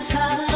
this color.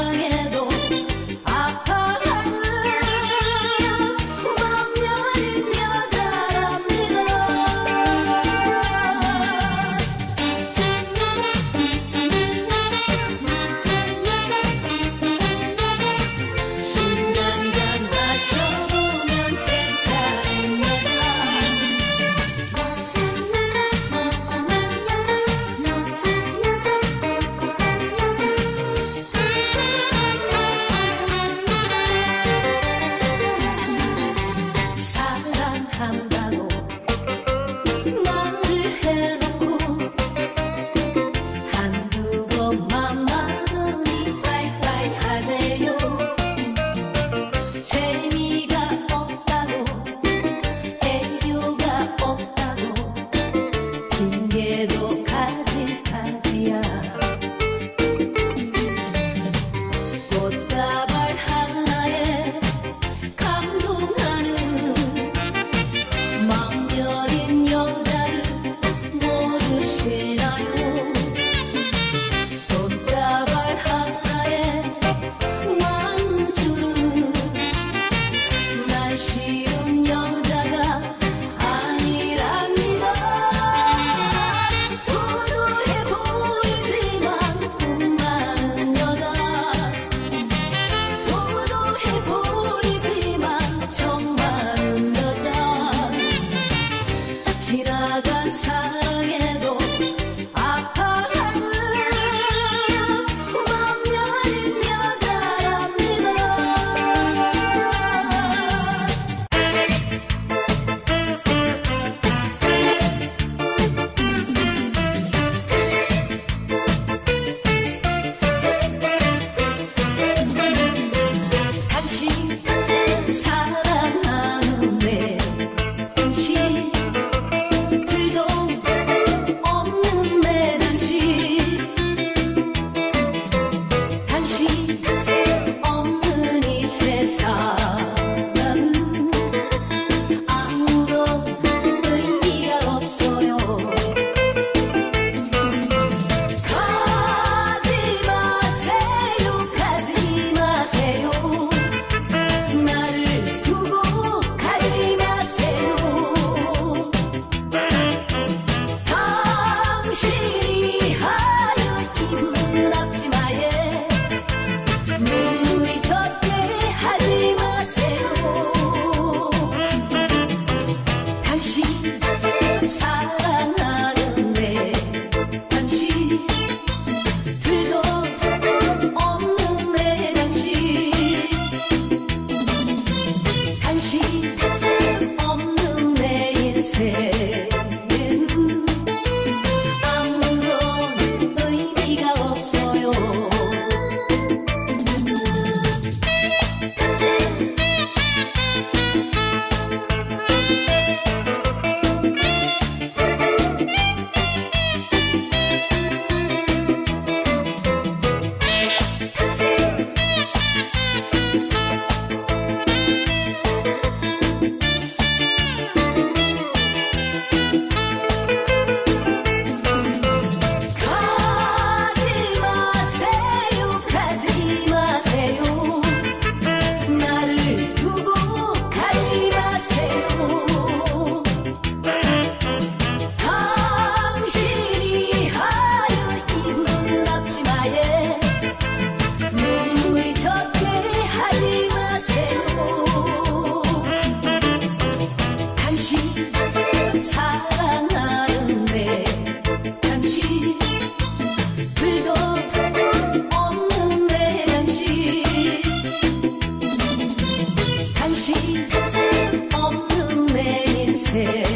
she comes in on the man said.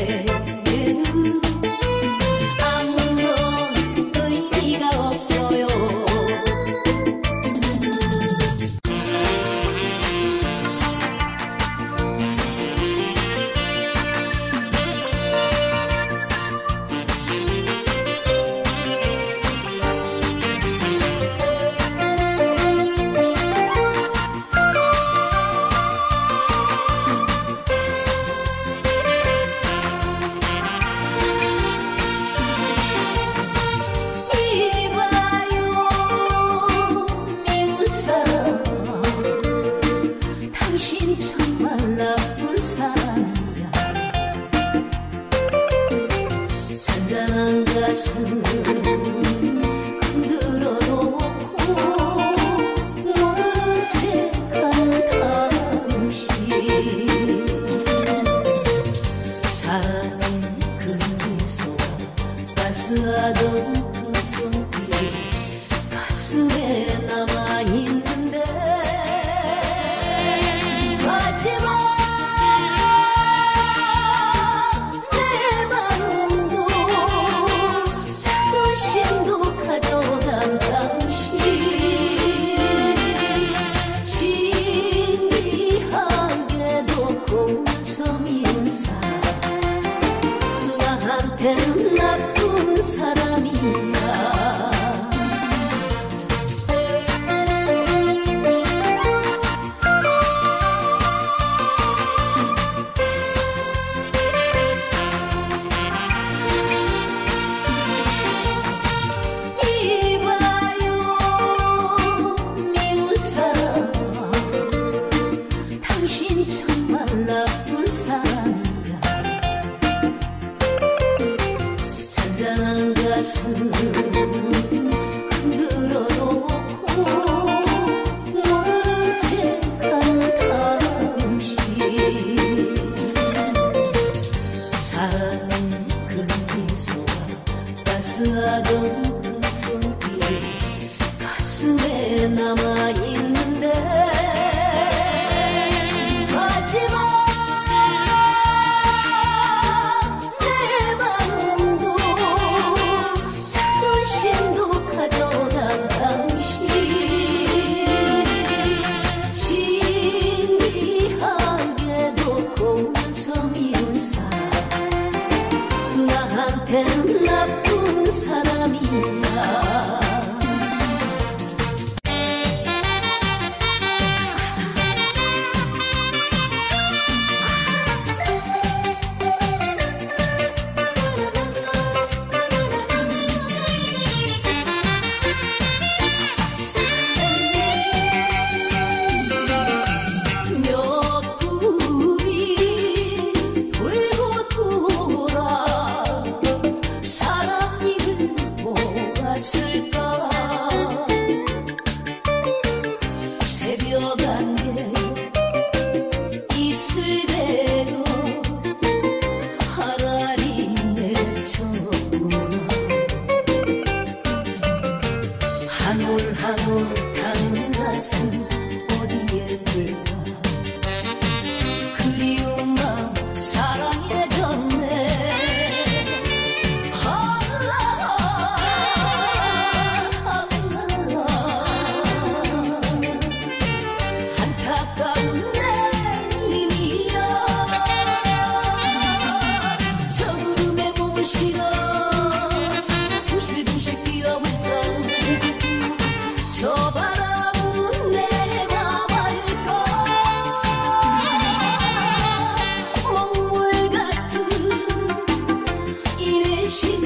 she